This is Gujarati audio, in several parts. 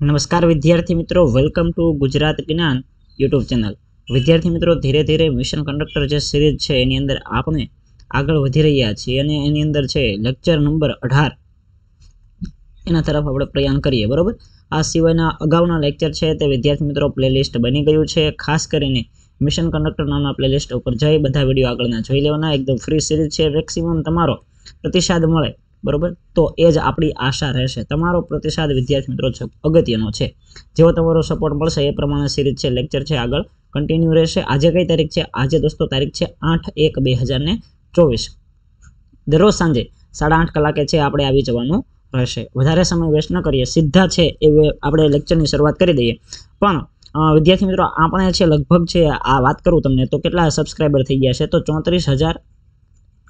નમસ્કાર વિદ્યાર્થી મિત્રો વેલકમ ટુ ગુજરાત જ્ઞાન યુટ્યુબ ચેનલ વિદ્યાર્થી મિત્રો, ધીરે ધીરે મિશન કંડક્ટર જે સિરીઝ છે, એની અંદર આપણે આગળ વધી રહ્યા છીએ અને એની અંદર છે લેક્ચર નંબર અઢાર. એના તરફ આપણે પ્રયાણ કરીએ, બરાબર? આ સિવાયના અગાઉના લેક્ચર છે, તે વિદ્યાર્થી મિત્રો પ્લેલિસ્ટ બની ગયું છે. ખાસ કરીને મિશન કંડક્ટર નામના પ્લેલિસ્ટ ઉપર જઈ બધા વીડિયો આગળના જોઈ લેવાના. એકદમ ફ્રી સિરીઝ છે. મેક્સિમમ તમારો પ્રતિસાદ મળે બરોબર? તો એ જ આપણી આશા રહેશે. તમારો પ્રતિસાદ, વિદ્યાર્થી મિત્રો અગત્યનો છે. જેવો તમારો સપોર્ટ મળશે, એ પ્રમાણે સિરીઝ છે લેક્ચર છે, આગળ કન્ટિન્યુ રહેશે. આજે કઈ તારીખ છે? આજે દોસ્તો તારીખ છે આઠ એક બે હજાર ને ચોવીસ. દરરોજ સાંજે સાડા આઠ કલાકે છે આપણે આવી જવાનું રહેશે. વધારે સમય વેસ્ટ ન કરીએ. સીધા છે એ આપણે લેક્ચરની શરૂઆત કરી દઈએ. પણ વિદ્યાર્થી મિત્રો, આપણે છે લગભગ છે આ વાત કરું તમને તો કેટલા સબસ્ક્રાઈબર થઈ ગયા છે? તો ચોત્રીસ હજાર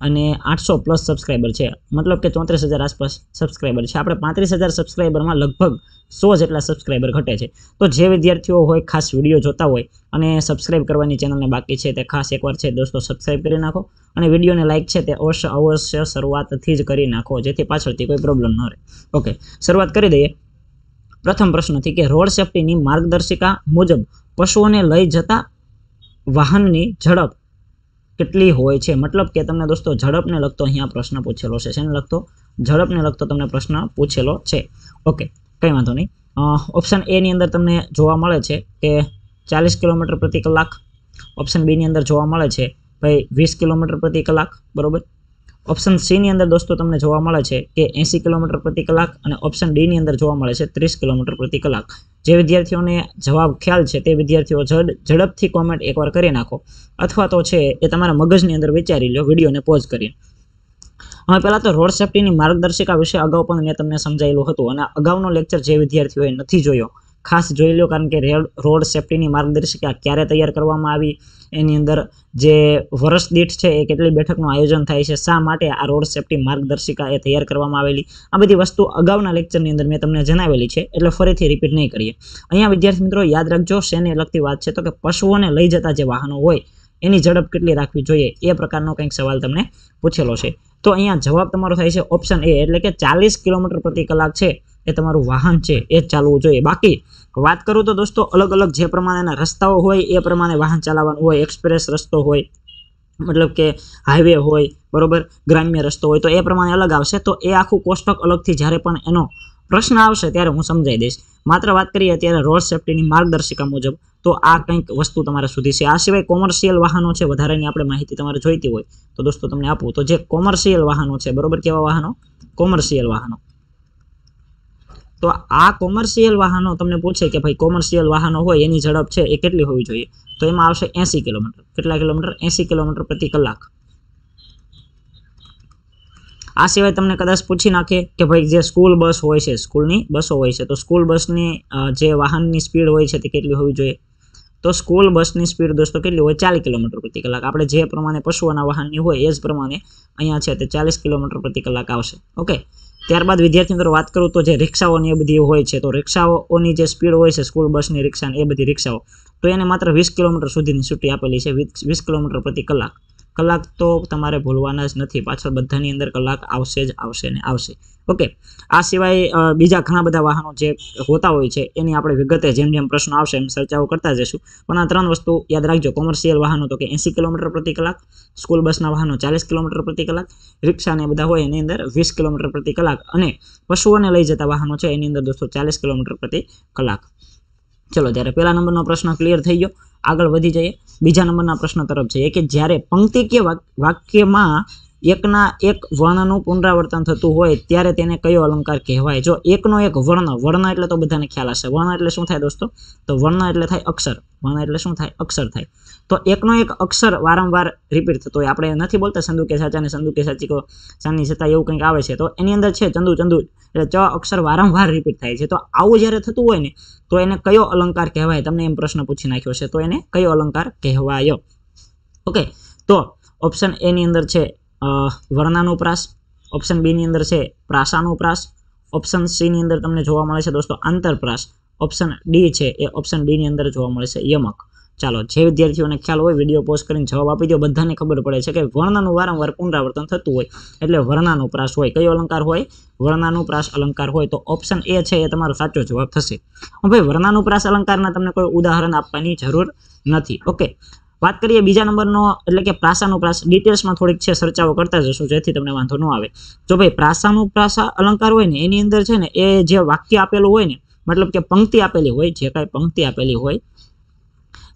અને આઠસો પ્લસ સબસ્ક્રાઈબર છે. મતલબ કે ચોત્રીસ હજાર આસપાસ સબસ્ક્રાઈબર છે. આપણે પાંત્રીસ હજાર સબસ્ક્રાઈબરમાં લગભગ સો જેટલા સબસ્ક્રાઈબર ઘટે છે. તો જે વિદ્યાર્થીઓ હોય, ખાસ વીડિયો જોતા હોય અને સબસ્ક્રાઈબ કરવાની ચેનલને બાકી છે તે ખાસ એકવાર છે દોસ્તો સબસ્ક્રાઈબ કરી નાખો અને વિડીયોને લાઇક છે તે અવશ્ય અવશ્ય શરૂઆતથી જ કરી નાખો, જેથી પાછળથી કોઈ પ્રોબ્લેમ ન રહે. ઓકે શરૂઆત કરી દઈએ. પ્રથમ પ્રશ્નથી કે રોડ સેફ્ટીની માર્ગદર્શિકા મુજબ પશુઓને લઈ જતા વાહનની ઝડપ કેટલી હોય છે? મતલબ કે તમને દોસ્તો ઝડપને લગતો અહીંયા પ્રશ્ન પૂછેલો છે. શેને લગતો? ઝડપને લગતો તમને પ્રશ્ન પૂછેલો છે. ઓકે, કંઈ વાંધો નહીં. ઓપ્શન એની અંદર તમને જોવા મળે છે કે ચાલીસ કિલોમીટર પ્રતિ કલાક. ઓપ્શન બીની અંદર જોવા મળે છે, ભાઈ વીસ કિલોમીટર પ્રતિ કલાક, બરોબર? ઓપ્શન સીની અંદર દોસ્તો તમને જોવા મળે છે કે એંસી કિલોમીટર પ્રતિ કલાક અને ઓપ્શન ડીની અંદર જોવા મળે છે ત્રીસ કિલોમીટર પ્રતિ કલાક. જે વિદ્યાર્થીઓને જવાબ ખ્યાલ છે તે વિદ્યાર્થીઓ ઝડ, ઝડપથી કોમેન્ટ એકવાર કરી નાખો. અથવા તો છે એ તમારા મગજની અંદર વિચારી લો, વિડીયોને પોઝ કરીને હવે પહેલાં તો રોડ સેફટીની માર્ગદર્શિકા વિશે અગાઉ પણ મેં તમને સમજાયેલું હતું અને અગાઉનો લેક્ચર જે વિદ્યાર્થીઓએ નથી જોયો ખાસ જોઈ લો કારણ કે રેડ સેફટીની માર્ગદર્શિકા ક્યારે તૈયાર કરવામાં આવી? એની અંદર જે વર્ષ દીઠ છે એ કેટલી બેઠકનું આયોજન થાય છે? શા માટે આ રોડ સેફટી માર્ગદર્શિકા એ તૈયાર કરવામાં આવેલી? આ બધી વસ્તુ અગાઉના લેક્ચરની અંદર મેં તમને જણાવેલી છે, એટલે ફરીથી રિપીટ નહીં કરીએ. અહીંયા વિદ્યાર્થી મિત્રો યાદ રાખજો, શેને લગતી વાત છે? તો કે પશુઓને લઈ જતા જે વાહનો હોય, એની ઝડપ કેટલી રાખવી જોઈએ? એ પ્રકારનો કંઈક સવાલ તમને પૂછેલો છે. તો અહીંયા જવાબ તમારો થાય છે ઓપ્શન એ, એટલે કે ચાલીસ કિલોમીટર પ્રતિ કલાક છે. એ તમારું વાહન છે, એ જ ચાલવું જોઈએ. બાકી, વાત કરું તો દોસ્તો અલગ અલગ જે પ્રમાણેના રસ્તાઓ હોય, એ પ્રમાણે વાહન ચલાવવાનું હોય, એક્સપ્રેસ રસ્તો હોય, મતલબ કે હાઈવે હોય, બરોબર, ગ્રામ્ય રસ્તો હોય, તો એ પ્રમાણે અલગ આવશે. તો એ આખું કોષ્ટક અલગથી જ્યારે પણ એનો પ્રશ્ન આવશે ત્યારે હું સમજાવી દઈશ. માત્ર વાત કરીએ અત્યારે રોડ સેફ્ટીની માર્ગદર્શિકા મુજબ, તો આ કંઈક વસ્તુ તમારે સુધી છે. આ સિવાય કોમર્શિયલ વાહનો છે, વધારેની આપણે માહિતી તમારે જોઈતી હોય, તો દોસ્તો તમને આપું. તો જે કોમર્શિયલ વાહનો છે, બરોબર કેવા વાહનો? કોમર્શિયલ વાહનો. તો આ કોમર્શિયલ વાહનો તમને પૂછે કે ભાઈ કોમર્શિયલ વાહનો હોય, એની ઝડપ છે એ કેટલી હોવી જોઈએ? તો એમાં આવશે એંસી કિલોમીટર. કેટલા કિલોમીટર? એંસી કિલોમીટર પ્રતિ કલાક. આ સિવાય તમને કદાચ પૂછી નાખે કે ભાઈ જે સ્કૂલ બસ હોય છે સ્કૂલની બસો હોય છે, તો સ્કૂલ બસની જે વાહનની સ્પીડ હોય છે તે કેટલી હોવી જોઈએ? તો સ્કૂલ બસની સ્પીડ દોસ્તો કેટલી હોય? ચાલીસ કિલોમીટર પ્રતિ કલાક. આપણે જે પ્રમાણે પશુઓના વાહનની હોય એ જ પ્રમાણે અહીંયા છે તે ચાલીસ કિલોમીટર પ્રતિ કલાક આવશે. ઓકે? ત્યારબાદ વિદ્યાર્થી મિત્રો વાત કરું તો જે રિક્ષાઓની એ બધી હોય છે, તો રિક્ષાઓની જે સ્પીડ હોય છે સ્કૂલ બસની રિક્ષા એ બધી રિક્ષાઓ, તો એને માત્ર વીસ કિલોમીટર સુધીની છૂટી આપેલી છે વીસ કિલોમીટર પ્રતિ કલાક. કલાક તો તમારે ભૂલવાના જ નથી, પાછળ બધાની અંદર કલાક આવશે જ આવશે ને આવશે. ઓકે. આ સિવાય બીજા ઘણા બધા વાહનો જે હોતા હોય છે, એની આપણે વિગતે જેમ જેમ પ્રશ્નો આવશે એમ ચર્ચાઓ કરતા જઈશું. પણ આ ત્રણ વસ્તુ યાદ રાખજો. કોમર્શિયલ વાહનો તો કે એંસી કિલોમીટર પ્રતિ કલાક સ્કૂલ બસના વાહનો ચાલીસ કિલોમીટર પ્રતિ કલાક રિક્ષા ને બધા હોય એની અંદર વીસ કિલોમીટર પ્રતિ કલાક અને પશુઓને લઈ જતા વાહનો છે એની અંદર દોસ્તો ચાલીસ કિલોમીટર પ્રતિ કલાક. ચલો, ત્યારે પહેલા નંબરનો પ્રશ્ન ક્લિયર થઈ ગયો. આગળ વધી જઈએ. બીજા નંબરના પ્રશ્ન તરફ જઈએ કે જ્યારે પંક્તિ કે વાક્યમાં એકના એક વર્ણનું પુનરાવર્તન થતું હોય ત્યારે તેને કયો અલંકાર કહેવાય? જો એકનો એક વર્ણ વર્ણ એટલે તો બધાને ખ્યાલ હશે. વર્ણ એટલે શું થાય દોસ્તો? તો વર્ણ એટલે થાય અક્ષર. વર્ણ એટલે શું થાય? અક્ષર થાય. તો એકનો એક અક્ષર વારંવાર રિપીટ થતો હોય. આપણે નથી બોલતા સંદુ કે સાચા ને સંદુ કે સાચી કો સાની છતાં એવું કંઈક આવે છે. તો એની અંદર છે ચંદુ ચંદુ એટલે ચ અક્ષર વારંવાર રિપીટ થાય છે. તો આવું જ્યારે થતું હોય ને, તો એને કયો અલંકાર કહેવાય? તમને એમ પ્રશ્ન પૂછી નાખ્યો છે તો એને કયો અલંકાર કહેવાયો? ઓકે. તો ઓપ્શન એની અંદર છે અ, વર્ણાનુપ્રાસ ઓપ્શન બીની અંદર છે પ્રાસાનુપ્રાસ ઓપ્શન સીની અંદર તમને જોવા મળે છે દોસ્તો આંતરપ્રાસ ઓપ્શન ડી છે એ ઓપ્શન ડીની અંદર જોવા મળે છે યમક. ચાલો જે વિદ્યાર્થીઓને ખ્યાલ હોય વીડિયો પોસ્ટ કરીને જવાબ આપી દો બધાને ખબર પડે છે કે વર્ણનું વારંવાર પુનરાવર્તન થતું હોય એટલે વર્ણાનુપ્રાસ હોય. કયો અલંકાર હોય? વર્ણાનુપ્રાસ અલંકાર હોય. તો ઓપ્શન એ છે એ તમારો સાચો જવાબ થશે. હવે વર્ણાનુપ્રાસ અલંકારના તમને કોઈ ઉદાહરણ આપવાની જરૂર નથી. ઓકે વાત કરીએ બીજા નંબરનો, એટલે કે પ્રાસાનુપ્રાસ, ડિટેલ્સમાં થોડીક છે, ચર્ચાઓ કરતા જશું, જેથી તમને વાંધો ન આવે. જો ભાઈ પ્રાસાનુપ્રાસા અલંકાર હોય ને, એની અંદર છે ને, એ જે વાક્ય આપેલું હોય ને, મતલબ કે પંક્તિ આપેલી હોય, જે કાંઈ પંક્તિ આપેલી હોય,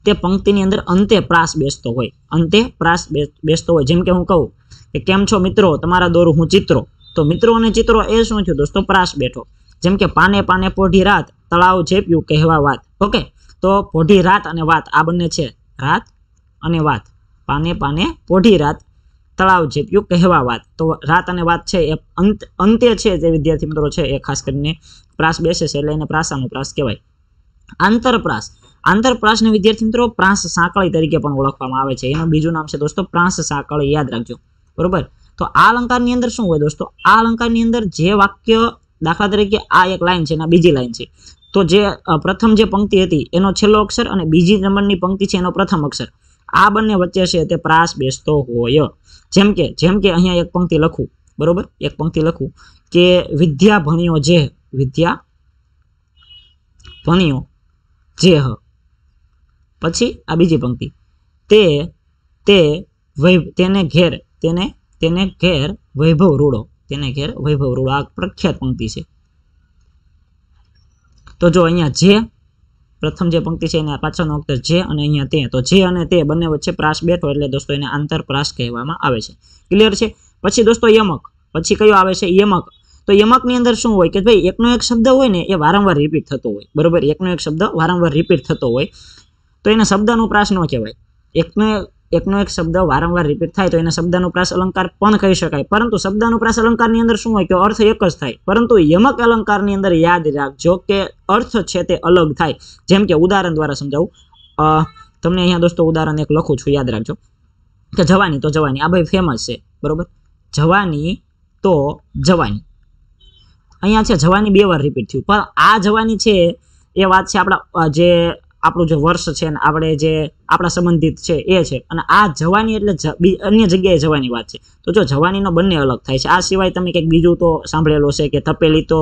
તે પંક્તિની અંદર અંતે પ્રાસ બેસતો હોય. અંતે પ્રાસ બેસતો હોય. જેમ કે હું કહું કે, કેમ છો મિત્રો? તમારા દોરું હું ચિત્રો. તો મિત્રો અને ચિત્રો એ શું થયું? દોસ્તો, પ્રાસ બેઠો. જેમ કે, પાને પાને પોઢી રાત, તળાવ જેપ્યું કહેવા વાત. ઓકે? તો પોઢી રાત અને વાત આ બંને છે. રાત અને વાત. પાને પાને પોઢી રાત તળાવ જીપ્યું કહેવા વાત. તો રાત અને વાત છે એ અંત, અંત્ય છે જે વિદ્યાર્થી મિત્રો છે એ ખાસ કરીને પ્રાસ બેસે છે એટલે એને પ્રાસાનુપ્રાસ કહેવાય. આંતરપ્રાસ. આંતરપ્રાસને વિદ્યાર્થી મિત્રો પ્રાસ સાંકળી તરીકે પણ ઓળખવામાં આવે છે. એનું બીજું નામ છે દોસ્તો પ્રાસ સાંકળી. યાદ રાખજો. બરોબર? તો આ અલંકારની અંદર શું હોય દોસ્તો? આ અલંકારની અંદર જે વાક્ય દાખલા તરીકે આ એક લાઈન છે અને બીજી લાઈન છે. તો જે પ્રથમ જે પંક્તિ હતી એનો છેલ્લો અક્ષર અને બીજી નંબરની પંક્તિ છે એનો પ્રથમ અક્ષર. આ બંને વચ્ચે છે તે પ્રાસ બેસતો હોય. જેમ કે જેમ કે અહીંયા એક પંક્તિ લખું, બરોબર? એક પંક્તિ લખું કે વિદ્યા ભણ્યો જે, વિદ્યા ભણ્યો જે હ. પછી આ બીજી પંક્તિ. તે તે વૈભ તેને ઘેર, તેને તેને ઘેર વૈભવ રૂડો, તેને ઘેર વૈભવ રૂડો. આ પ્રખ્યાત પંક્તિ છે. તો જો અહીંયા જે પ્રથમ જે પંક્તિ છે એના પાછળનો અક્ષર જે અને અહીંયા તે. તો જે અને તે બંને વચ્ચે પ્રાસ બેઠો એટલે દોસ્તો એને આંતરપ્રાસ કહેવામાં આવે છે. ક્લિયર છે? પછી દોસ્તો યમક. પછી કયો આવે છે? યમક. તો યમકની અંદર શું હોય કે ભાઈ એકનો એક શબ્દ હોય ને એ વારંવાર રિપીટ થતો હોય. બરોબર? એકનો એક શબ્દ વારંવાર રિપીટ થતો હોય. તો એને શબ્દનો પ્રાસ ન કહેવાય. એકનો એકનો એક શબ્દ વારંવાર રિપીટ થાય તો એને શબ્દાનુપ્રાસ અલંકાર પણ કહી શકાય. પરંતુ શબ્દાનુપ્રાસ અલંકારની અંદર શું હોય કે અર્થ એક જ થાય. પરંતુ યમક અલંકારની અંદર યાદ રાખજો કે અર્થ છે તે અલગ થાય. જેમ કે ઉદાહરણ દ્વારા સમજાવું. તમને અહીંયા દોસ્તો ઉદાહરણ એક લખું છું, યાદ રાખજો. કે જવાની તો જવાની. આ ભાઈ ફેમસ છે. બરોબર? જવાની તો જવાની. અહીંયા છે જવાની બે વાર રિપીટ થયું. પણ આ જવાની છે એ વાત છે આપણા જે આપણું જે વર્ષ છે ને, આપણે જે આપણા સંબંધિત છે, એ છે. અને આ જવાની એટલે અન્ય જગ્યાએ જવાની વાત છે. તો જો જવાનીનો બંને અલગ થાય છે. આ સિવાય તમે કંઈક બીજું તો સાંભળેલું છે કે તપેલી તો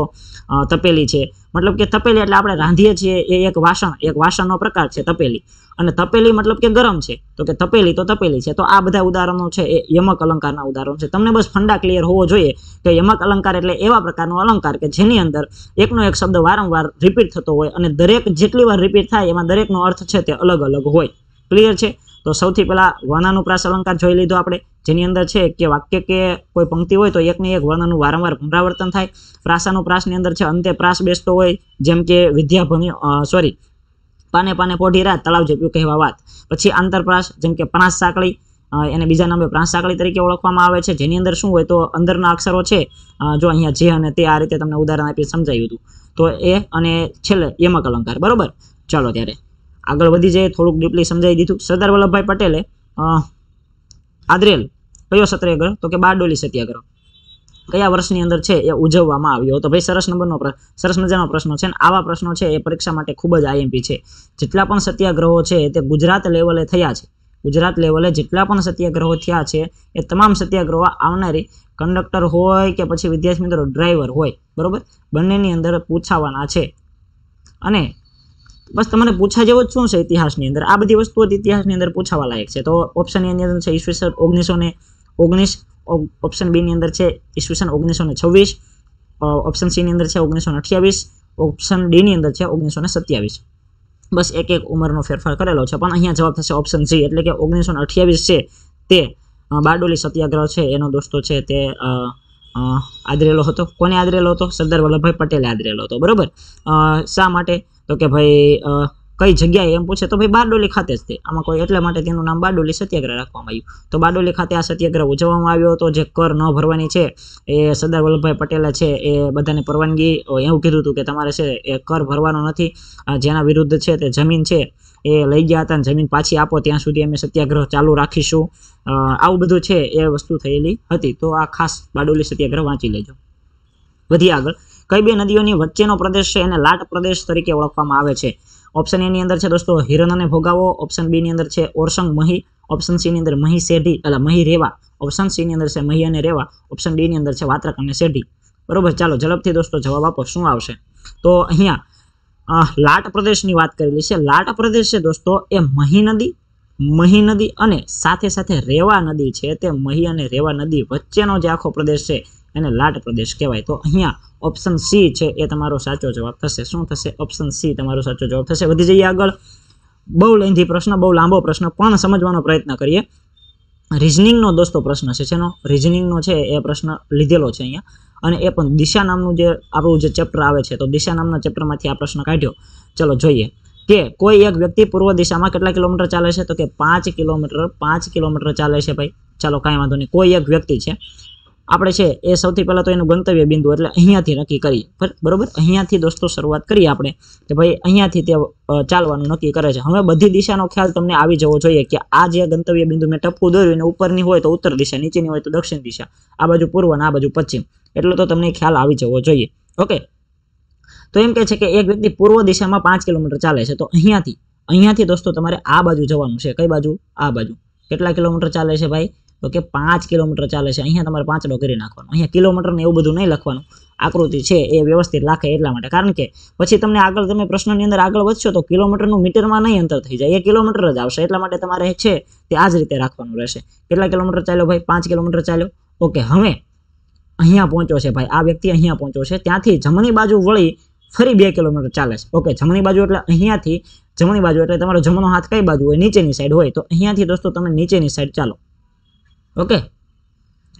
તપેલી છે. મતલબ કે તપેલી એટલે આપણે રાંધીએ છીએ એ એક વાસણ, એક વાસણનો પ્રકાર છે તપેલી. અને તપેલી મતલબ કે ગરમ છે. તો કે તપેલી તો તપેલી છે. તો આ બધા ઉદાહરણો છે એ યમક અલંકારના ઉદાહરણો છે. તમને બસ ફંડા ક્લિયર હોવો જોઈએ કે યમક અલંકાર એટલે એવા પ્રકારનો અલંકાર કે જેની અંદર એકનો એક શબ્દ વારંવાર રિપીટ થતો હોય અને દરેક જેટલી વાર રિપીટ થાય એમાં દરેકનો અર્થ છે તે અલગ અલગ હોય. ક્લિયર છે? તો સૌથી પહેલાં વર્ણાનુપ્રાસ અલંકાર જોઈ લીધો આપણે. જેની અંદર છે કે વાક્ય કે કોઈ પંક્તિ હોય તો એકને એક વર્ણનું વારંવાર પુનરાવર્તન થાય. પ્રાસાનુપ્રાસની અંદર છે અંતે પ્રાસ બેસતો હોય, જેમ કે વિદ્યા સોરી પાને પાને પોઢી રાત તળાવ જેપ્યું કહેવા વાત. પછી આંતરપ્રાસ જેમ કે પ્રાસ સાંકળી એને બીજા નામે પ્રાસ સાંકળી તરીકે ઓળખવામાં આવે છે. જેની અંદર શું હોય તો અંદરના અક્ષરો છે જો અહીંયા જે અને તે આ રીતે તમને ઉદાહરણ આપી સમજાયું હતું. તો એ અને છેલ્લે યમક અલંકાર. બરોબર? ચાલો ત્યારે. આગળ વધી જઈએ, થોડુંક ડીપલી સમજાવી દીધું. સરદાર વલ્લભભાઈ પટેલે આદરેલ કયો સત્યાગ્રહ તો કે બારડોલી સત્યાગ્રહ કયા વર્ષની અંદર છે એ ઉજવવામાં આવ્યો તો ભાઈ, સરસ નંબરનો સરસ મજાનો પ્રશ્ન છે અને આવા પ્રશ્નો છે એ પરીક્ષા માટે ખૂબ જ આઈએમપી છે. જેટલા પણ સત્યાગ્રહો છે તે ગુજરાત લેવલે થયા છે. ગુજરાત લેવલે જેટલા પણ સત્યાગ્રહો થયા છે એ તમામ સત્યાગ્રહો આવનારી કંડક્ટર હોય કે પછી વિદ્યાર્થી મિત્રો ડ્રાઈવર હોય, બરોબર? બંનેની અંદર પૂછાવાના છે. અને બસ તમારે પૂછા જેવો જ શું છે ઇતિહાસની અંદર? આ બધી વસ્તુઓ ઇતિહાસની અંદર પૂછાવા લાયક છે. તો ઓપ્શન એની અંદર છે ઈસવીસન ઓગણીસો ને ઓગણીસ ઓપ્શન બીની અંદર છે ઈસવીસન ઓગણીસો ને છવ્વીસ ઓપ્શન સીની અંદર છે ઓગણીસો ને અઠ્યાવીસ ઓપ્શન ડીની અંદર છે ઓગણીસો ને સત્યાવીસ. બસ એક એક ઉંમરનો ફેરફાર કરેલો છે. પણ અહીંયા જવાબ થશે ઓપ્શન સી એટલે કે ઓગણીસો ને અઠ્યાવીસ છે તે બારડોલી સત્યાગ્રહ છે, એનો દોસ્તો છે તે આદરેલો હતો. કોને આદરેલો હતો? સરદાર વલ્લભભાઈ પટેલે આદરેલો હતો. બરોબર? શા માટે? તો કે ભાઈ કઈ જગ્યાએ એમ પૂછે, તો ભાઈ બારડોલી ખાતે જ તે. આમાં કોઈ એટલા માટે તેનું નામ બારડોલી સત્યાગ્રહ રાખવામાં આવ્યું. તો બારડોલી ખાતે આ સત્યાગ્રહ ઉજવવામાં આવ્યો હતો. જે કર ન ભરવાની છે, એ સરદાર વલ્લભભાઈ પટેલે છે, એ બધાને પરવાનગી એવું કીધું હતું કે તમારે છે, એ કર ભરવાનો નથી. જેના વિરુદ્ધ છે તે જમીન છે, એ લઈ ગયા હતા જમીન પાછી આપો, ત્યાં સુધી અમે સત્યાગ્રહ ચાલુ રાખીશું. આવું બધું છે, એ વસ્તુ થયેલી હતી. તો આ ખાસ બારડોલી સત્યાગ્રહ વાંચી લેજો. વધી આગળ. કઈ બે નદીઓની વચ્ચેનો પ્રદેશ છે એને લાટ પ્રદેશ તરીકે ઓળખવામાં આવે છે. ઓપ્શન એની અંદર છે દોસ્તો હિરણ અને ભોગાવો. ઓપ્શન બી ની અંદર છે ઓરસંગ મહી. ઓપ્શન સી ની અંદર મહી શેઢી એટલે મહી રેવા. ઓપ્શન સી ની અંદર છે મહી અને રેવા. ઓપ્શન ડી ની અંદર છે વાત્રક અને શેઢી. બરોબર, ચાલો ઝડપથી દોસ્તો જવાબ આપો, શું આવશે? તો અહીંયા લાટ પ્રદેશની વાત કરેલી છે. લાટ પ્રદેશ છે દોસ્તો એ મહી નદી મહી નદી અને સાથે સાથે રેવા નદી છે. તે મહી અને રેવા નદી વચ્ચેનો જે આખો પ્રદેશ છે એને લાટ પ્રદેશ કહેવાય. તો અહીંયા ઓપ્શન સી છે એ તમારો સાચો જવાબ થશે. શું થશે? ઓપ્શન સી તમારો સાચો જવાબ થશે. વધી જઈએ આગળ. બહુ લેન્ધી પ્રશ્ન, બહુ લાંબો પ્રશ્ન, પણ સમજવાનો પ્રયત્ન કરીએ. રિઝનિંગનો દોસ્તો પ્રશ્ન છે. જેનો રિઝનિંગનો છે એ પ્રશ્ન લીધેલો છે અહીંયા. અને એ પણ દિશા નામનું જે આપણું જે ચેપ્ટર આવે છે, તો દિશા નામના ચેપ્ટરમાંથી આ પ્રશ્ન કાઢ્યો. ચલો જોઈએ. કે કોઈ એક વ્યક્તિ પૂર્વ દિશામાં કેટલા કિલોમીટર ચાલે છે? તો કે પાંચ કિલોમીટર પાંચ કિલોમીટર ચાલે છે ભાઈ. ચાલો કાંઈ વાંધો નહીં. કોઈ એક વ્યક્તિ છે આપણે છે, એ સૌથી પહેલાં તો એનું ગંતવ્ય બિંદુ એટલે અહીંયાથી નક્કી કરીએ બરાબર? અહીંયાથી દોસ્તો શરૂઆત કરીએ આપણે કે ભાઈ અહીંયાથી તે ચાલવાનું નક્કી કરે છે. હવે બધી દિશાનો ખ્યાલ તમને આવી જવો જોઈએ કે આ જે ગંતવ્ય બિંદુ મેં ટપકું દોર્યું ઉપરની હોય તો ઉત્તર દિશા, નીચેની હોય તો દક્ષિણ દિશા, આ બાજુ પૂર્વ અને આ બાજુ પશ્ચિમ. એટલો તો તમને ખ્યાલ આવી જવો જોઈએ. ઓકે? તો એમ કહે છે કે એક વ્યક્તિ પૂર્વ દિશામાં પાંચ કિલોમીટર ચાલે છે. તો અહીંયાથી અહીંયાથી દોસ્તો તમારે આ બાજુ જવાનું છે. કઈ બાજુ? આ બાજુ. કેટલા કિલોમીટર ચાલે છે ભાઈ? તો કે પાંચ કિલોમીટર ચાલે છે. અહીંયા તમારે પાંચડો કરી નાખવાનો. અહીંયા કિલોમીટરને એવું બધું નહીં લખવાનું. આકૃતિ છે એ વ્યવસ્થિત લાખે એટલા માટે. કારણ કે પછી તમને આગળ તમે પ્રશ્નની અંદર આગળ વધશો તો કિલોમીટરનું મીટરમાં નહીં અંતર થઈ જાય. એ કિલોમીટર જ આવશે. એટલા માટે તમારે છે તે આ જ રીતે રાખવાનું રહેશે. કેટલા કિલોમીટર ચાલ્યો ભાઈ? પાંચ કિલોમીટર ચાલ્યો? ઓકે, હવે અહીંયા પહોંચ્યો છે ભાઈ. આ વ્યક્તિ અહીંયા પહોંચ્યો છે. ત્યાંથી જમણી બાજુ વળી ફરી બે કિલોમીટર ચાલે છે. ઓકે, જમણી બાજુ એટલે અહીંયાથી જમણી બાજુ એટલે તમારો જમણો હાથ કઈ બાજુ હોય? નીચેની સાઈડ હોય. તો અહીંયાથી દોસ્તો તમે નીચેની સાઈડ ચાલો. ઓકે?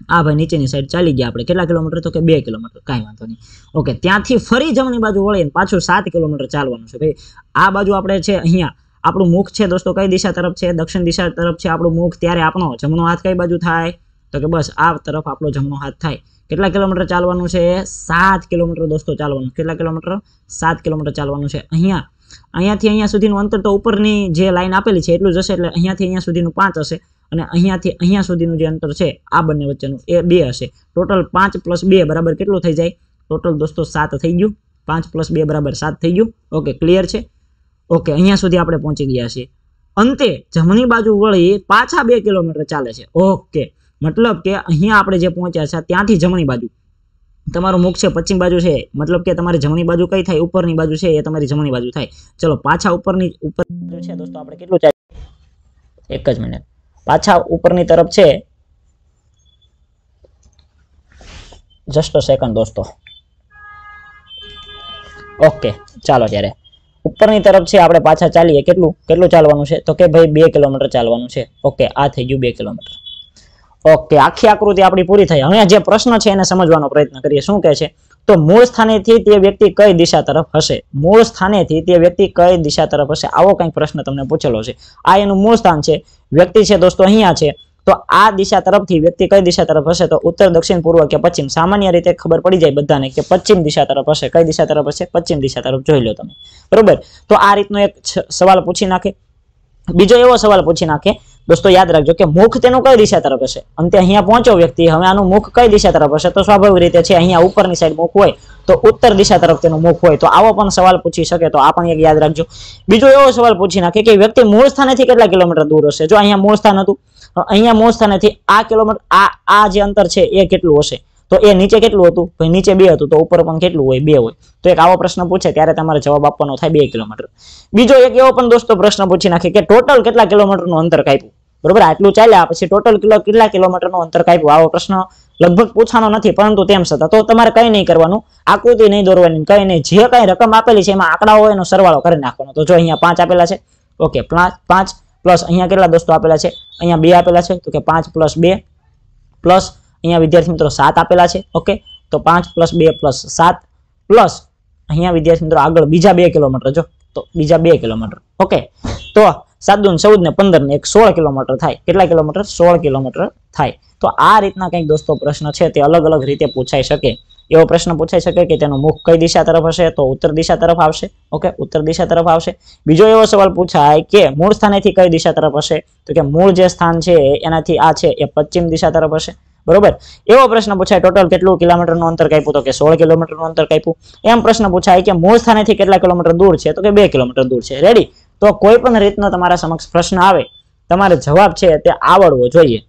આ ભાઈ નીચેની સાઈડ ચાલી ગયા આપણે. કેટલા કિલોમીટર તો કે બે કિલોમીટર? કાંઈ વાંધો નહીં. ઓકે, ત્યાંથી ફરી જમણી બાજુ વળીને પાછું સાત કિલોમીટર ચાલવાનું છે ભાઈ. આ બાજુ આપણે છે અહીંયા. આપણું મુખ છે દોસ્તો, કઈ દિશા તરફ છે? દક્ષિણ દિશા તરફ છે આપણું મુખ. ત્યારે આપણો જમણો હાથ કઈ બાજુ થાય? તો કે બસ આ તરફ આપણો જમણો હાથ થાય. કેટલા કિલોમીટર ચાલવાનું છે? સાત કિલોમીટર દોસ્તો ચાલવાનું. કેટલા કિલોમીટર? સાત કિલોમીટર ચાલવાનું છે. અહીંયા અહીંયાથી અહીંયા સુધીનું અંતર તો ઉપરની જે લાઈન આપેલી છે એટલું જ હશે, એટલે અહીંયાથી અહીંયા સુધીનું પાંચ હશે અને અહીંયાથી અહીંયા સુધીનું જે અંતર છે, આ બંને વચ્ચેનું એ બે હશે. ટોટલ પાંચ પ્લસ બે બરાબર કેટલું થઈ જાય? ટોટલ દોસ્તો સાત થઈ ગયું. પાંચ પ્લસ બે બરાબર સાત થઈ ગયું. ઓકે ક્લિયર છે? ઓકે અહીંયા સુધી આપણે પહોંચી ગયા છીએ. અંતે જમણી બાજુ વળી પાછા બે કિલોમીટર ચાલે છે. ઓકે મતલબ કે અહીંયા આપણે જે પહોંચ્યા છે, ત્યાંથી જમણી બાજુ. તમારું મુખ છે પશ્ચિમ બાજુ છે, મતલબ કે તમારી જમણી બાજુ કઈ થાય, ઉપરની બાજુ છે, એ તમારી જમણી બાજુ થાય. ચલો, પાછા ઉપરની, ઉપર છે, દોસ્તો, આપણે કેટલું ચાલે એક જ મિનિટ. પાછા ઉપરની તરફ છે. જસ્ટ સેકન્ડ દોસ્તો. ઓકે ચાલો ત્યારે. ઉપરની તરફ છે, આપણે પાછા ચાલીએ. કેટલું કેટલું ચાલવાનું છે? તો કે ભાઈ બે કિલોમીટર ચાલવાનું છે. ઓકે આ થઈ ગયું બે કિલોમીટર. ઓકે, આખી આકૃતિ આપણી પૂરી થઈ. હવે જે પ્રશ્ન છે એને સમજવાનો પ્રયત્ન કરીએ. શું કહે છે? તો મૂળ સ્થાનેથી તે વ્યક્તિ કઈ દિશા તરફ હશે? મૂળ સ્થાનેથી તે વ્યક્તિ કઈ દિશા તરફ હશે? આવો કંઈક પ્રશ્ન તમને પૂછેલો છે. આ એનું મૂળ સ્થાન છે. વ્યક્તિ છે દોસ્તો અહીંયા છે. તો આ દિશા તરફથી વ્યક્તિ કઈ દિશા તરફ હશે? તો ઉત્તર, દક્ષિણ, પૂર્વ કે પશ્ચિમ? સામાન્ય રીતે ખબર પડી જાય બધાને કે પશ્ચિમ દિશા તરફ હશે. કઈ દિશા તરફ હશે? પશ્ચિમ દિશા તરફ જોઈ લો તમે. બરોબર? તો આ રીતનો એક સવાલ પૂછી નાખે. બીજો એવો સવાલ પૂછી નાખે દોસ્તો, યાદ રાખજો કે મુખ તેનું કઈ દિશા તરફ હશે? અંતે અહીંયા પહોંચ્યો વ્યક્તિ, હવે આનું મુખ કઈ દિશા તરફ હશે? તો સ્વાભાવિક રીતે છે, અહીંયા ઉપરની સાઈડ મુખ હોય, તો ઉત્તર દિશા તરફ તેનું મુખ હોય. તો આવો પણ સવાલ પૂછી શકે, તો આ પણ એક યાદ રાખજો. બીજો એવો સવાલ પૂછી નાખે કે વ્યક્તિ મૂળ સ્થાનેથી કેટલા કિલોમીટર દૂર હશે? જો અહીંયા મૂળ સ્થાન હતું અહીંયા મૂળ સ્થાનેથી આ કિલોમીટર, આ આ જે અંતર છે, એ કેટલું હશે? તો એ નીચે કેટલું હતું? ભાઈ નીચે બે હતું, તો ઉપર પણ કેટલું હોય? બે હોય. તો એક આવો પ્રશ્ન પૂછે, ત્યારે તમારે જવાબ આપવાનો થાય બે કિલોમીટર. બીજો એક એવો પણ દોસ્તો પ્રશ્ન પૂછી નાખે કે ટોટલ કેટલા કિલોમીટરનું અંતર કાપ્યું? બરોબર? આટલું ચાલ્યા પછી ટોટલ કિલો, કેટલા કિલોમીટરનું અંતર કાપ્યું? આવો પ્રશ્ન લગભગ પૂછવાનો નથી, પરંતુ તેમ છતાં. તો તમારે કઈ નહીં કરવાનું. આકૃતિ નહીં દોરવાની, કઈ નહીં. જે કઈ રકમ આપેલી છે, એમાં આંકડાઓ એનો સરવાળો કરી નાખવાનો. તો જો અહીંયા પાંચ આપેલા છે, ઓકે પાંચ પ્લસ અહીંયા કેટલા દોસ્તો આપેલા છે? અહીંયા બે આપેલા છે, તો કે પાંચ પ્લસ બે પ્લસ અહીંયા વિદ્યાર્થી મિત્રો સાત આપેલા છે, ઓકે? તો પાંચ પ્લસ બે પ્લસ સાત પ્લસ અહીંયા વિદ્યાર્થી મિત્રો આગળ બીજા બે કિલોમીટર, જો. તો બીજા બે કિલોમીટર, ઓકે? તો સાત દૂન ચૌદ ને પંદર ને એક સોળ કિલોમીટર થાય. કેટલા કિલોમીટર? સોળ કિલોમીટર થાય. તો આ રીતના કંઈક દોસ્તો પ્રશ્ન છે, તે અલગ અલગ રીતે પૂછાઈ શકે. એવો પ્રશ્ન પૂછાઈ શકે કે તેનું મુખ કઈ દિશા તરફ હશે? તો ઉત્તર દિશા તરફ આવશે. ઓકે, ઉત્તર દિશા તરફ આવશે. બીજો એવો સવાલ પૂછાય કે મૂળ સ્થાનેથી કઈ દિશા તરફ હશે? તો કે મૂળ જે સ્થાન છે, એનાથી આ છે, એ પશ્ચિમ દિશા તરફ હશે. બરોબર? એવો પ્રશ્ન પૂછાય, ટોટલ કેટલું કિલોમીટરનું અંતર કાપ્યું? તો કે સોળ કિલોમીટરનું અંતર કાપ્યું. એમ પ્રશ્ન પૂછાય કે મૂળ સ્થાનેથી કેટલા કિલોમીટર દૂર છે? તો કે બે કિલોમીટર દૂર છે. રેડી તો કોઈ પણ રીતનો તમારા સમક્ષ પ્રશ્ન આવે, તમારે જવાબ છે તે આવડવો જોઈએ.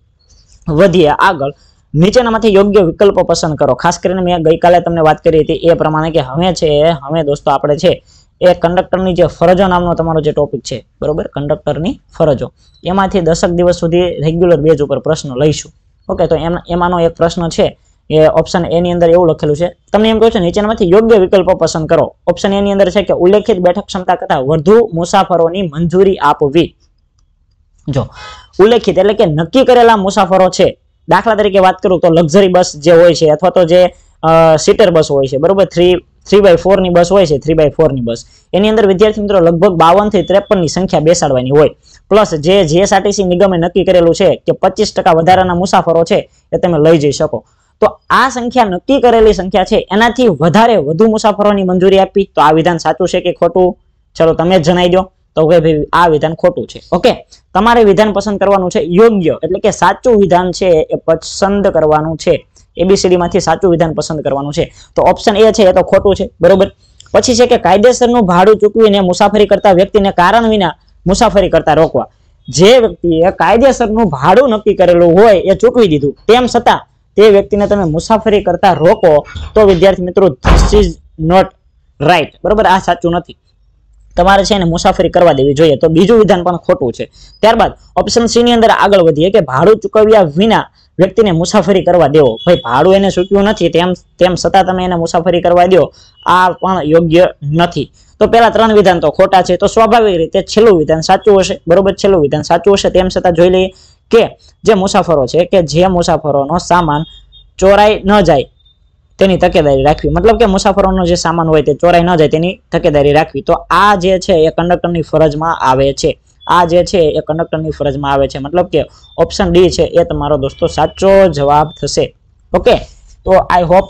વધીએ આગળ. નીચેનામાંથી યોગ્ય વિકલ્પો પસંદ કરો. ખાસ કરીને મેં ગઈકાલે તમને વાત કરી હતી એ પ્રમાણે કે હવે છે, હવે દોસ્તો આપણે છે, એ કંડક્ટરની જે ફરજો નામનો તમારો જે ટોપિક છે, બરોબર? કંડક્ટરની ફરજો. એમાંથી દસક દિવસ સુધી રેગ્યુલર બેઝ ઉપર પ્રશ્ન લઈશું. ઓકે, તો એમ, એમાંનો એક પ્રશ્ન છે એ ઓપ્શન એ ની અંદર એવું લખેલું છે. તમને એમ કહ્યું છે, નીચેનામાંથી યોગ્ય વિકલ્પો પસંદ કરો. ઓપ્શન એ ની અંદર છે કે ઉલ્લેખિત બેઠક ક્ષમતા કરતા વધુ મુસાફરોની મંજૂરી આપવી. જો, ઉલ્લેખિત એટલે કે નક્કી કરેલા મુસાફરો છે. દાખલા તરીકે વાત કરું તો લક્ઝરી બસ જે હોય છે અથવા તો જે સીટર બસ હોય છે, બરોબર? થ્રી થ્રી બાય ફોરની બસ હોય છે, થ્રી બાય ફોરની બસ. એની અંદર વિદ્યાર્થી મિત્રો લગભગ બાવનથી ત્રેપનની સંખ્યા બેસાડવાની હોય. પ્લસ જે જીએસઆરટીસી નિગમે નક્કી કરેલું છે કે પચીસ ટકા વધારાના મુસાફરો છે એ તમે લઈ જઈ શકો. તો આ સંખ્યા નક્કી કરેલી સંખ્યા છે. એનાથી વધારે વધુ મુસાફરોની મંજૂરી આપી. તો આ વિધાન સાચું છે કે ખોટું? ચલો, તમે જ જણાવી દો. તો આ વિધાન ખોટું છે. ઓકે? તમારે વિધાન પસંદ કરવાનું છે યોગ્ય. એટલે કે સાચું વિધાન છે એ પસંદ કરવાનું છે. એબીસીડી માંથી સાચું વિધાન પસંદ કરવાનું છે. તો ઓપ્શન એ છે એ તો ખોટું છે. બરોબર? પછી છે કે કાયદેસરનું ભાડું ચૂકવીને મુસાફરી કરતા વ્યક્તિને કારણ વિના મુસાફરી કરતા રોકવા. જે વ્યક્તિએ કાયદેસરનું ભાડું નક્કી કરેલું હોય એ ચૂકવી દીધું. તેમ છતાં તે વ્યક્તિને તમે મુસાફરી કરતા રોકો, તો વિદ્યાર્થી મિત્રો ધીસ ઇઝ નોટ રાઈટ બરોબર? આ સાચું નથી. તમારે છે એને મુસાફરી કરવા દેવી જોઈએ. તો બીજું વિધાન પણ ખોટું છે. ત્યારબાદ ઓપ્શન સી ની અંદર આગળ વધીએ કે ભાડું ચૂકવ્યા વિના વ્યક્તિને મુસાફરી કરવા દેવો. ભાઈ, ભાડું એને ચૂક્યું નથી, તેમ તેમ છતાં તમે એને મુસાફરી કરવા દો આ પણ યોગ્ય નથી. તો પેલા ત્રણ વિધાન તો ખોટા છે. તો સ્વાભાવિક રીતે છેલ્લું વિધાન સાચું હશે. બરોબર? છેલ્લું વિધાન સાચું હશે. તેમ છતાં જોઈ લઈએ. કે જે મુસાફરો છે, કે જે મુસાફરોનો સામાન ચોરાઈ ન જાય, તેની તકેદારી રાખવી. મતલબ કે મુસાફરોનો જે સામાન હોય તે ચોરાઈ ન જાય, તેની તકેદારી રાખવી. તો આ જે છે એ કંડક્ટરની ફરજમાં આવે છે. આ જે છે એ કંડક્ટરની ફરજમાં આવે છે. મતલબ કે ઓપ્શન ડી છે એ તમારો દોસ્તો સાચો જવાબ થશે. ઓકે? તો આઈ હોપ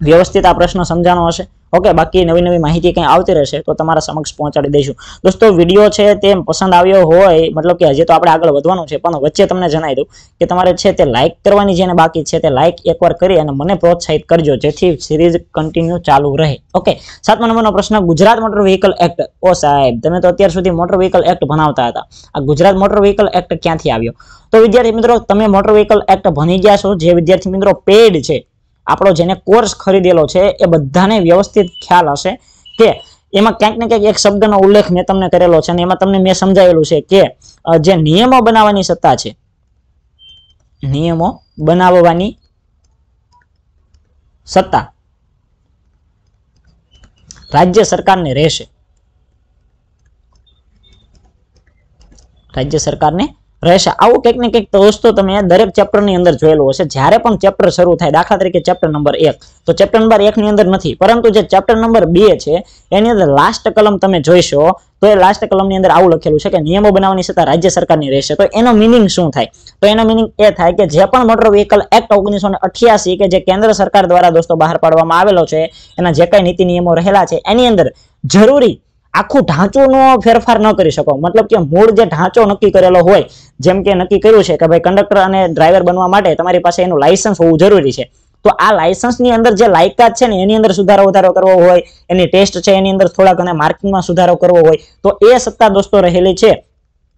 વ્યવસ્થિત આ પ્રશ્ન સમજાણો હશે. ઓકે, બાકી નવી નવી માહિતી કંઈ આવતી રહેશે તો તમારા સમક્ષ પહોંચાડી દઈશું. દોસ્તો, વીડિયો છે તે પસંદ આવ્યો હોય, મતલબ કે હજી તો આપણે આગળ વધવાનું છે, પણ વચ્ચે તમને જણાવી દઉં કે તમારે છે તે લાઇક કરવાની જેને બાકી છે તે લાઇક એકવાર કરી અને મને પ્રોત્સાહિત કરજો, જેથી સિરીઝ કન્ટિન્યુ ચાલુ રહે. ઓકે, સાતમા નંબરનો પ્રશ્ન, ગુજરાત મોટર વ્હીકલ એક્ટ ઓ સાહેબ, તમે તો અત્યાર સુધી મોટર વ્હીકલ એક્ટ ભણાવતા હતા. આ ગુજરાત મોટર વ્હીકલ એક્ટ ક્યાંથી આવ્યો? તો વિદ્યાર્થી મિત્રો, તમે મોટર વ્હીકલ એક્ટ ભણી ગયા છો, જે વિદ્યાર્થી મિત્રો પેડ છે આપણો જેને કોર્સ ખરીદેલો છે, એ બધાને વ્યવસ્થિત ખ્યાલ હશે કે એમાં ક્યાંક ને ક્યાંક એક શબ્દનો ઉલ્લેખ મેં તમને કરેલો છે અને એમાં તમને મેં સમજાવેલું છે કે જે નિયમો બનાવવાની સત્તા છે, નિયમો બનાવવાની સત્તા રાજ્ય સરકારને રહેશે. રાજ્ય સરકારને રહેશે. આવું કંઈક ને કંઈક દોસ્તો તમે દરેક ચેપ્ટરની અંદર જોયેલું હશે. જ્યારે પણ ચેપ્ટર શરૂ થાય, દાખલા તરીકે ચેપ્ટર નંબર એક, તો ચેપ્ટર નંબર એકની અંદર નથી. પરંતુ જે ચેપ્ટર નંબર બે છે, એની અંદર લાસ્ટ કલમ તમે જોઈશો, તો એ લાસ્ટ કલમની અંદર આવું લખેલું છે કે નિયમો બનાવવાની સત્તા રાજ્ય સરકારની રહેશે. તો એનો મિનિંગ શું થાય? તો એનો મિનિંગ એ થાય કે જે પણ મોટર વ્હીકલ એક્ટ ઓગણીસો અઠ્યાસી કે જે કેન્દ્ર સરકાર દ્વારા દોસ્તો બહાર પાડવામાં આવેલો છે, એના જે કઈ નીતિ નિયમો રહેલા છે, એની અંદર જરૂરી આખું ઢાંચોનો ફેરફાર ન કરી શકો. મતલબ કે મૂળ જે ઢાંચો નક્કી કરેલો હોય, જેમ કે નક્કી કર્યું છે કે ભાઈ કંડક્ટર અને ડ્રાઈવર બનવા માટે તમારી પાસે એનું લાયસન્સ હોવું જરૂરી છે. તો આ લાયસન્સની અંદર જે લાયકાત છે ને, એની અંદર સુધારો વધારો કરવો હોય, એની ટેસ્ટ છે એની અંદર થોડાક અને માર્કિંગમાં સુધારો કરવો હોય, તો એ સત્તા દોસ્તો રહેલી છે,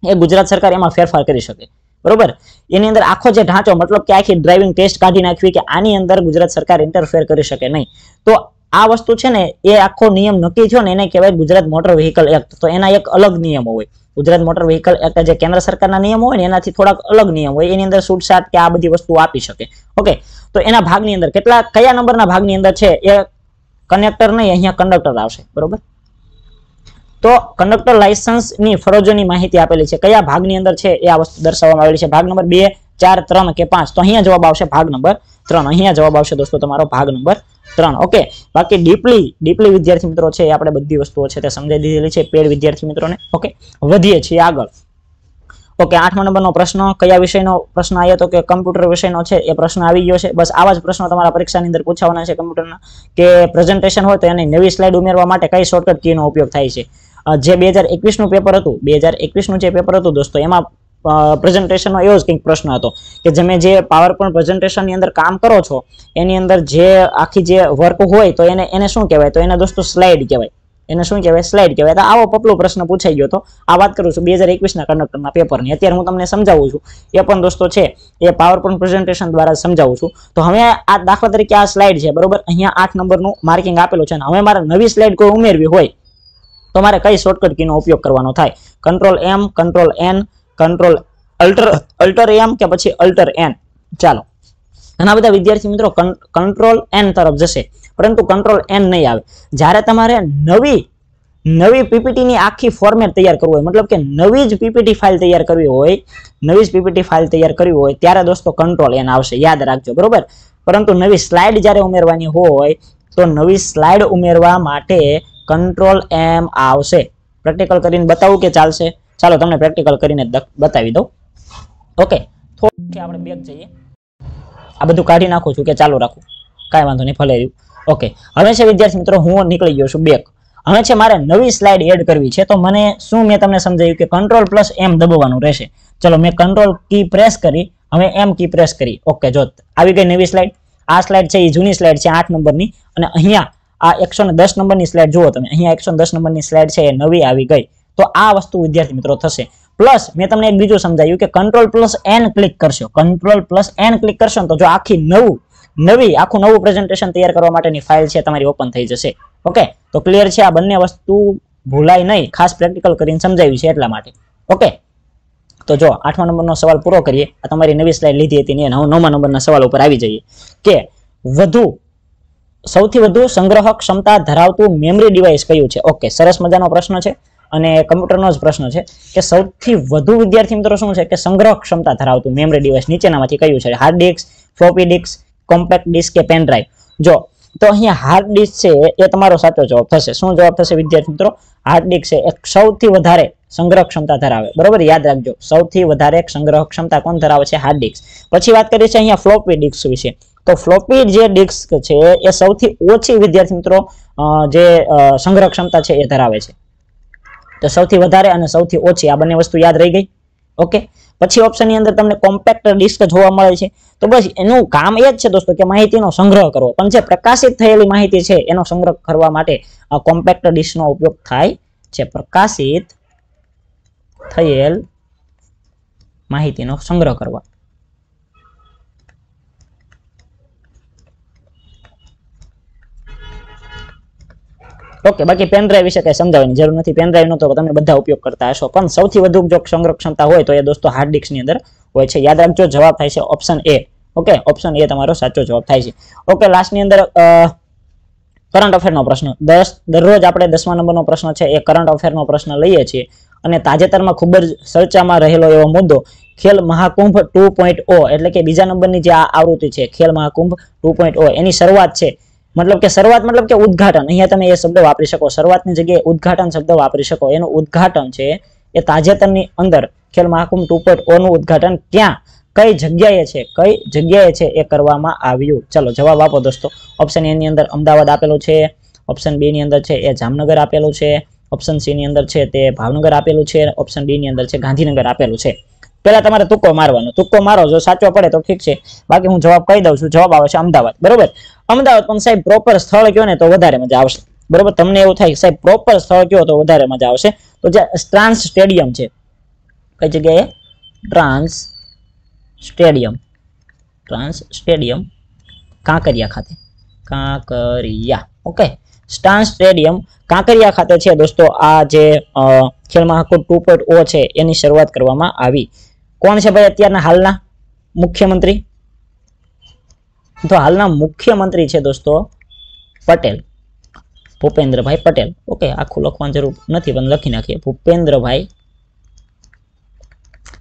એ ગુજરાત સરકાર એમાં ફેરફાર કરી શકે. બરોબર? એની અંદર આખો જે ઢાંચો, મતલબ કે આખી ડ્રાઇવિંગ ટેસ્ટ કાઢી નાખવી કે આની અંદર ગુજરાત સરકાર ઇન્ટરફેર કરી શકે નહીં. તો આ વસ્તુ છે ને, એ આખો નિયમ નક્કી થયો ને, એને કહેવાય ગુજરાત મોટર વ્હીકલ એક્ટ તો એના એક અલગ નિયમો હોય. ગુજરાત મોટર વ્હીકલ એક્ટ જે કેન્દ્ર સરકારના નિયમો હોય ને, એનાથી થોડાક અલગ નિયમ હોય. એની અંદર છૂટછાટ કે આ બધી વસ્તુ આપી શકે. ઓકે? તો એના ભાગની અંદર કેટલા, કયા નંબરના ભાગની અંદર છે? એ કનેક્ટર નહીં, અહીંયા કંડક્ટર આવશે. બરોબર? તો કંડક્ટર લાયસન્સની ફરજોની માહિતી આપેલી છે. કયા ભાગની અંદર છે? એ આ વસ્તુ દર્શાવવામાં આવેલી છે. ભાગ નંબર બે, ચાર, ત્રણ કે પાંચ. તો અહીંયા જવાબ આવશે ભાગ નંબર ત્રણ. અહીંયા જવાબ આવશે દોસ્તો તમારો ભાગ નંબર ત્રણ. ઓકે બાકી ડીપલી ડીપલી વિદ્યાર્થી મિત્રો છે એ આપણે બધી વસ્તુઓ છે તે સમજાઈ દીધેલી છે પેડ વિદ્યાર્થી મિત્રોને. ઓકે વધીએ છીએ આગળ. ઓકે આઠમા નંબરનો પ્રશ્ન, કયા વિષયનો પ્રશ્ન આવ્યો તો કે કમ્પ્યુટર વિષયનો છે એ પ્રશ્ન આવી ગયો છે. બસ આવા જ પ્રશ્નો તમારા પરીક્ષાની અંદર પૂછાવાના છે કમ્પ્યુટરના કે પ્રેઝન્ટેશન હોય તો એની નવી સ્લાઇડ ઉમેરવા માટે કઈ શોર્ટકટ કીનો ઉપયોગ થાય છે. જે બે હજાર એકવીસનું પેપર હતું, બે હજાર એકવીસનું જે પેપર હતું દોસ્તો, એમાં પ્રેઝન્ટેશનનો એવો જ કંઈક પ્રશ્ન હતો કે તમે જે પાવર પોઈન્ટ પ્રેઝન્ટેશનની અંદર કામ કરો છો, એની અંદર જે આખી જે વર્ક હોય તો એને એને શું કહેવાય? તો એને દોસ્તો સ્લાઇડ કહેવાય. એને શું કહેવાય? સ્લાઇડ કહેવાય. તો આવો પપલો પ્રશ્ન પૂછાઈ ગયો હતો. આ વાત કરું છું બે હજાર એકવીસના કંડક્ટરના પેપરની અત્યારે હું તમને સમજાવું છું. એ પણ દોસ્તો છે, એ પાવર પોઈન્ટ પ્રેઝન્ટેશન દ્વારા સમજાવું છું. તો હવે આ દાખલા તરીકે આ સ્લાઇડ છે, બરોબર? અહીંયા આઠ નંબરનું માર્કિંગ આપેલું છે અને હવે મારે નવી સ્લાઇડ કોઈ ઉમેરવી હોય, તો મારે કઈ શોર્ટકટ કીનો ઉપયોગ કરવાનો થાય? Control M control N control alt alt M કે પછી અલ્ટર એન ચાલો. ઘણા બધા વિદ્યાર્થી મિત્રો કંટ્રોલ એન તરફ જશે, પરંતુ કંટ્રોલ એન નહીં આવે. જ્યારે તમારે નવી નવી પીપીટીની આખી ફોર્મેટ તૈયાર કરવું હોય, મતલબ કે નવી જ પીપીટી ફાઇલ તૈયાર કરવી હોય, નવી જ પીપીટી ફાઇલ તૈયાર કરવી હોય, ત્યારે દોસ્તો કંટ્રોલ એન આવશે. યાદ રાખજો, બરોબર? પરંતુ નવી સ્લાઇડ જ્યારે ઉમેરવાની હોય, તો નવી સ્લાઇડ ઉમેરવા માટે કંટ્રોલ એમ આવશે. પ્રેક્ટિકલ કરીને બતાવું કે ચાલશે? ચાલો તમને પ્રેક્ટિકલ કરીને બતાવી દઉં. ઓકે થોડું આપણે બેગ જઈએ. આ બધું કાઢી નાખું છું કે ચાલુ રાખું. કાંઈ વાંધો નહીં રહ્યું. ઓકે હવે છે વિદ્યાર્થી મિત્રો, હું નીકળી ગયો છું બેગ હવે છે મારે નવી સ્લાઇડ એડ કરવી છે, તો મને શું મેં તમને સમજાવ્યું કે કંટ્રોલ પ્લસ એમ દબાવવાનું રહેશે. ચલો, મેં કંટ્રોલ કી પ્રેસ કરી, હવે એમ કી પ્રેસ કરી. ઓકે જો આવી ગઈ નવી સ્લાઇડ આ સ્લાઇડ છે, એ જૂની સ્લાઇડ છે, આઠ નંબરની. અને અહીંયા આ એકસો દસ નંબરની સ્લાઇડ જુઓ તમે, અહીંયા એકસો દસ નંબરની સ્લાઇડ છે, એ નવી આવી ગઈ. તો આ વસ્તુ વિદ્યાર્થી મિત્રો થશે. પ્લસ મેં તમને એક બીજું સમજાવ્યું કે કંટ્રોલ પ્લસ એન ક્લિક કરશો. કંટ્રોલ પ્લસ એન ક્લિક કરશો તો જો આખી નવું, નવી, આખું નવું પ્રેઝન્ટેશન તૈયાર કરવા માટેની ફાઇલ છે તમારી ઓપન થઈ જશે. ઓકે? તો ક્લિયર છે આ બંને વસ્તુ ભૂલાય નહીં. ખાસ પ્રેક્ટિકલ કરીને સમજાવી છે એટલા માટે. ઓકે? તો જો આઠમા નંબરનો સવાલ પૂરો કરીએ. આ તમારી નવી સ્લાઇડ લીધી હતી ને નવમા નંબરના સવાલ ઉપર આવી જઈએ. કે વધુ, સૌથી વધુ સંગ્રહ ક્ષમતા ધરાવતું મેમરી ડિવાઇસ કયું છે? ઓકે, સરસ મજાનો પ્રશ્ન છે. અને કમ્પ્યુટરનો જ પ્રશ્ન છે કે સૌથી વધુ વિદ્યાર્થી મિત્રો શું છે કે સંગ્રહ ક્ષમતા ધરાવતું મેમરી ડિવાઇસ નીચેનામાંથી કયું છે? Hard disk floppy disk compact disk કે પેન ડ્રાઈવ જો, તો અહીંયા હાર્ડ ડિસ્ક છે એ તમારો સાચો જવાબ થશે. શું જવાબ થશે વિદ્યાર્થી મિત્રો? હાર્ડ ડિસ્ક છે એક સૌથી વધારે સંગ્રહ ક્ષમતા ધરાવે. બરોબર? યાદ રાખજો, સૌથી વધારે સંગ્રહ ક્ષમતા કોણ ધરાવે છે? હાર્ડ ડિસ્ક પછી વાત કરીએ છીએ અહીંયા ફ્લોપી ડિસ્ક વિશે. તો ફ્લોપી જે ડિસ્ક છે એ સૌથી ઓછી વિદ્યાર્થી મિત્રો જે સંગ્રહ ક્ષમતા છે એ ધરાવે છે. તો સૌથી વધારે અને સૌથી ઓછી આ બંને વસ્તુ યાદ રહી ગઈ. ઓકે? પછી ઓપ્શનની અંદર તમને કોમ્પેક્ટ ડિસ્ક જોવા મળે છે. તો બસ એનું કામ એ જ છે દોસ્તો કે માહિતીનો સંગ્રહ કરવો. પણ જે પ્રકાશિત થયેલી માહિતી છે એનો સંગ્રહ કરવા માટે આ કોમ્પેક્ટ ડિસ્કનો ઉપયોગ થાય છે. પ્રકાશિત થયેલ માહિતીનો સંગ્રહ કરવા. ઓકે, બાકી પેનડ્રાઈવ વિશે કઈ સમજાવવાની જરૂર નથી. પેનડ્રાઈવ નો તો તમે બધા ઉપયોગ કરતા હશો. પણ સૌથી વધુ જો સંગ્રહ ક્ષમતા હોય તો એ દોસ્તો હાર્ડ ડિસ્કની અંદર હોય છે. યાદ રાખજો, જવાબ થાય છે option A okay option A તમારો સાચો જવાબ થાય છે. ઓકે લાસ્ટની અંદર કરંટ અફેરનો પ્રશ્ન. દસ, દરરોજ આપણે દસમા નંબરનો પ્રશ્ન છે, એ કરંટ અફેરનો પ્રશ્ન લઈએ છીએ. અને તાજેતરમાં ખૂબ જ ચર્ચામાં રહેલો એવો મુદ્દો, ખેલ મહાકુંભ ટુ એટલે કે બીજા નંબરની જે આ આવૃત્તિ છે, ખેલ મહાકુંભ ટુ એની શરૂઆત છે. મતલબ કે શરૂઆત મતલબ કે ઉદઘાટન. અહીંયા તમે એ શબ્દ વાપરી શકો. શરૂઆતની જગ્યાએ ઉદઘાટન શબ્દ વાપરી શકો. એનું ઉદઘાટન છે એ તાજેતરની અંદર ખેલ મહાકુંભ ટુ પોઈન્ટ ઓ નું ઉદઘાટન ક્યાં? કઈ જગ્યાએ છે? કઈ જગ્યાએ છે એ કરવામાં આવ્યું? ચલો, જવાબ આપો દોસ્તો. ઓપ્શન એ ની અંદર અમદાવાદ આપેલું છે. ઓપ્શન બી ની અંદર છે એ જામનગર આપેલું છે. ઓપ્શન સી ની અંદર છે તે ભાવનગર આપેલું છે. ઓપ્શન ડી ની અંદર છે ગાંધીનગર આપેલું છે. પહેલા તમારે તુક્કો મારવાનો. તુક્કો મારો, જો સાચો પડે તો ઠીક છે. બાકી હું જવાબ કહી દઉં છું, જવાબ આવે છે અમદાવાદ. બરોબર? અમદાવાદ પણ સાહેબ પ્રોપર સ્થળ કયો ને તો વધારે મજા આવશે. બરોબર? તમને એવું થાય સાહેબ પ્રોપર સ્થળ કયો તો વધારે મજા આવશે. તો જે ટ્રાન્સ સ્ટેડિયમ છે. કઈ જગ્યાએ? Trans stadium trans stadium Kankaria ખાતે. Kankaria. Okay? Stance stadium Kankaria ખાતે છે દોસ્તો, આ જે ખેલ મહાકુંભ ટુ પોઈન્ટ ઓ છે, એની શરૂઆત કરવામાં આવી. કોણ છે ભાઈ અત્યારના હાલના મુખ્યમંત્રી? તો હાલના મુખ્યમંત્રી છે દોસ્તો પટેલ, ભૂપેન્દ્રભાઈ પટેલ. ઓકે આખું લખવાની જરૂર નથી, પણ લખી નાખીએ. ભૂપેન્દ્રભાઈ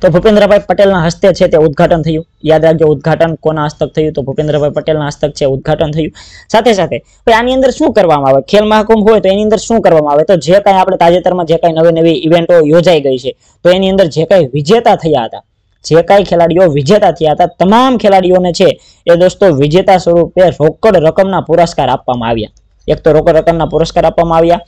તો ભૂપેન્દ્રભાઈ પટેલના હસ્તે છે તે ઉદઘાટન થયું. યાદ રાખજો, ઉદઘાટન કોના હસ્તક થયું? તો ભૂપેન્દ્રભાઈ પટેલના હસ્તક છે, ઉદઘાટન થયું. સાથે સાથે આની અંદર શું કરવામાં આવે? ખેલ મહાકુંભ હોય તો એની અંદર શું કરવામાં આવે? તો જે કાંઈ આપણે તાજેતરમાં જે કાંઈ નવી નવી ઇવેન્ટો યોજાઈ ગઈ છે, તો એની અંદર જે કાંઈ વિજેતા થયા હતા, જે કાંઈ ખેલાડીઓ વિજેતા થયા હતા, તમામ ખેલાડીઓને છે એ દોસ્તો વિજેતા સ્વરૂપે રોકડ રકમના પુરસ્કાર આપવામાં આવ્યા. એક તો રોકડ રકમના પુરસ્કાર આપવામાં આવ્યા.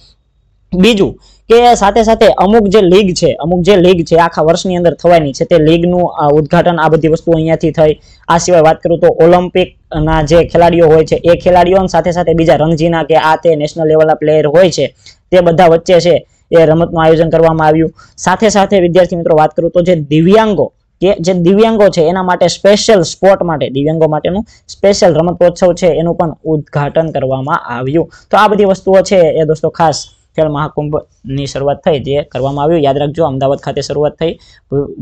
બીજું કે સાથે સાથે અમુક જે લીગ છે, અમુક જે લીગ છે આખા વર્ષની અંદર થવાની છે, તે લીગનું ઉદ્ઘાટન આ બધી વસ્તુઓ અહીંયાથી થઈ. આ સિવાય વાત કરું તો ઓલિમ્પિક ના જે ખેલાડીઓ હોય છે, એ ખેલાડીઓ સાથે સાથે બીજા રણજીના કે આ તે નેશનલ લેવલના પ્લેયર હોય છે, તે બધા વચ્ચે છે, એ રમતનું આયોજન કરવામાં આવ્યું. સાથે સાથે વિદ્યાર્થી મિત્રો વાત કરું તો જે દિવ્યાંગો, કે જે દિવ્યાંગો છે, એના માટે સ્પેશિયલ સ્પોર્ટ માટે, દિવ્યાંગો માટેનું સ્પેશિયલ રમતોત્સવ છે, એનું પણ ઉદ્ઘાટન કરવામાં આવ્યું. તો આ બધી વસ્તુઓ છે એ દોસ્તો ખાસ ખેલ મહાકુંભની શરૂઆત થઈ જે કરવામાં આવ્યું. યાદ રાખજો, અમદાવાદ ખાતે શરૂઆત થઈ.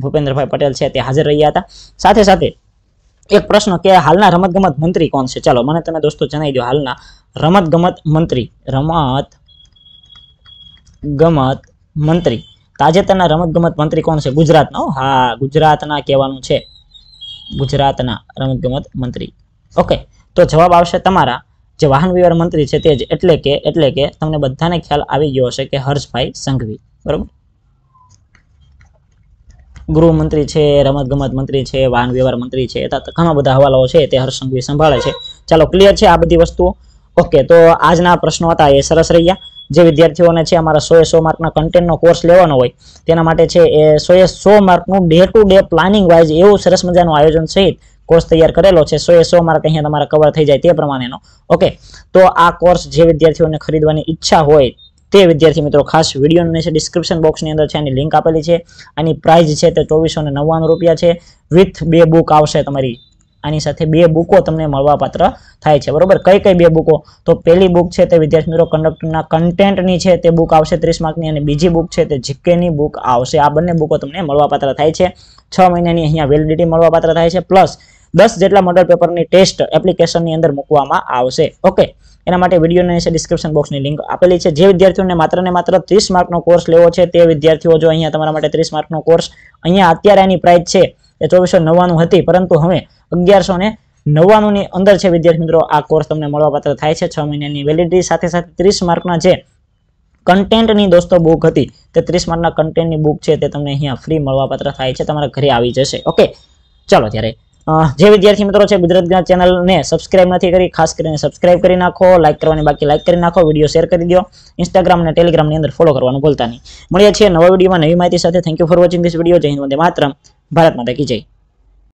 ભૂપેન્દ્રભાઈ પટેલ છે તે હાજર રહ્યા હતા. સાથે સાથે એક પ્રશ્ન કે હાલના રમતગમત મંત્રી કોણ છે? ચાલો, મને તમે દોસ્તો જણાવી દો હાલના રમતગમત મંત્રી, રમત ગમત મંત્રી. તાજેતરના રમતગમત મંત્રી કોણ છે? ગુજરાતના હો. ગુજરાતના કહેવાનું છે. ગુજરાતના રમતગમત મંત્રી. ઓકે, તો જવાબ આવશે તમારા જે વાહન વ્યવહાર મંત્રી છે તે જ, એટલે કે એટલે કે તમને બધાને ખ્યાલ આવી ગયો હશે કે હર્ષભાઈ સંઘવી, બરોબર? ગૃહમંત્રી છે, રમતગમત મંત્રી છે, વાહન વ્યવહાર મંત્રી છે ઘણા બધા હવાલાઓ છે, તે હર્ષ સંઘવી સંભાળે છે. ચાલો ક્લિયર છે આ બધી વસ્તુઓ? ઓકે તો આજના પ્રશ્નો હતા એ સરસ રહ્યા. જે વિદ્યાર્થીઓને છે અમારા સો એ સો માર્કના કન્ટેન્ટનો કોર્સ લેવાનો હોય, તેના માટે છે એ સો એ સો માર્કનું day to day planning wise એવું સરસ મજાનું આયોજન સહિત કોર્સ તૈયાર કરેલો છે, સો એ સો માર્ક અહીંયા તમારા કવર થઈ જાય તે પ્રમાણેનો. ઓકે તો આ કોર્સ જે વિદ્યાર્થીઓને ખરીદવાની ઈચ્છા હોય તે વિદ્યાર્થી મિત્રો, ખાસ વીડિયો છે ડિસ્ક્રિપ્શન બોક્સની અંદર છે, એની લિંક આપેલી છે. આની પ્રાઇઝ છે તે ચોવીસો નવ્વાણું રૂપિયા છે. વિથ બે બુક આવશે તમારી. આની સાથે બે બુકો તમને મળવાપાત્ર થાય છે. બરોબર? કઈ કઈ બે બુકો? તો પહેલી બુક છે તે વિદ્યાર્થી મિત્રો કંડક્ટરના કન્ટેન્ટની છે, તે બુક આવશે ત્રીસ માર્કની. અને બીજી બુક છે તે જીકેની બુક આવશે. આ બંને બુકો તમને મળવાપાત્ર થાય છે. છ મહિનાની અહીંયા વેલિડિટી મળવાપાત્ર થાય છે. પ્લસ દસ જેટલા મોડલ પેપરની ટેસ્ટ એપ્લિકેશનની અંદર મૂકવામાં આવશે. ઓકે એના માટે વિડીયોની નીચે ડિસ્ક્રિપ્શન બોક્સની લિંક આપેલી છે. જે વિદ્યાર્થીઓને માત્ર ને માત્ર ત્રીસ માર્કનો કોર્સ લેવો છે, તે વિદ્યાર્થીઓ જો અહીંયા તમારા માટે ત્રીસ માર્કનો કોર્સ અહીંયા અત્યારે એની પ્રાઇસ છે એ ચોવીસો નવ્વાણું હતી. પરંતુ હવે અગિયારસો ને નવ્વાણુંની અંદર છે વિદ્યાર્થી મિત્રો, આ કોર્સ તમને મળવાપાત્ર થાય છે. છ મહિનાની વેલિડિટી સાથે સાથે ત્રીસ માર્કના જે કન્ટેન્ટની દોસ્તો બુક હતી, તે ત્રીસ માર્કના કન્ટેન્ટની બુક છે તે તમને અહીંયા ફ્રી મળવાપાત્ર થાય છે. તમારા ઘરે આવી જશે. ઓકે ચાલો ત્યારે જે વિદ્યાર્થી મિત્રો છે ગુજરાત જ્ઞાન ચેનલને સબસ્ક્રાઇબ નથી કરી, ખાસ કરીને સબસ્ક્રાઇબ કરી નાખો લાઇક કરવાની બાકી લાઇક કરી નાખો વીડિયો શેર કરી દો ઇન્સ્ટાગ્રામ અને ટેલિગ્રામની અંદર ફોલો કરવાનું ભૂલતા નહીં. મળીએ છીએ નવા વિડીયોમાં નવી માહિતી સાથે. Thank you for watching this video જય હિન્દ, વંદે માતરમ. ભારત માતા કી જય.